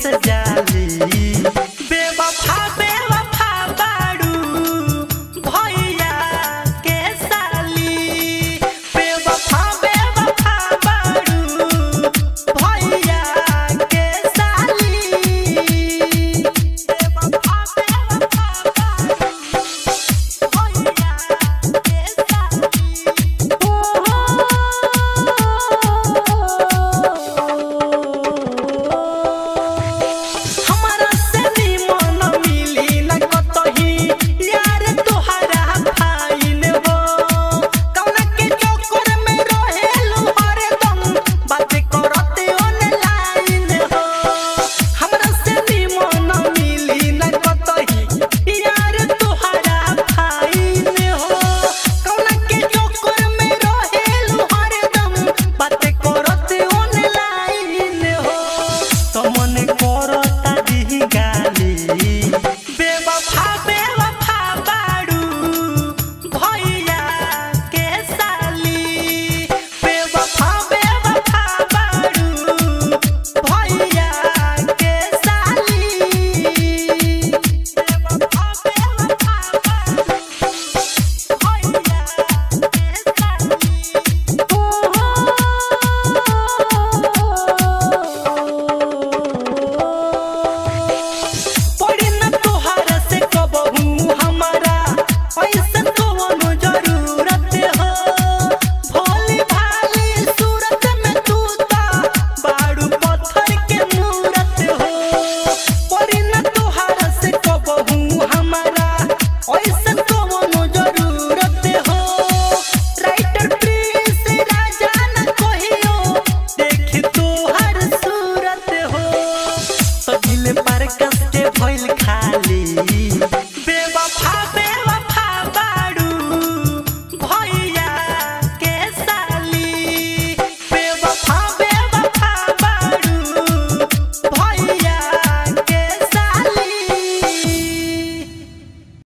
sedap दिल पर कसके भइल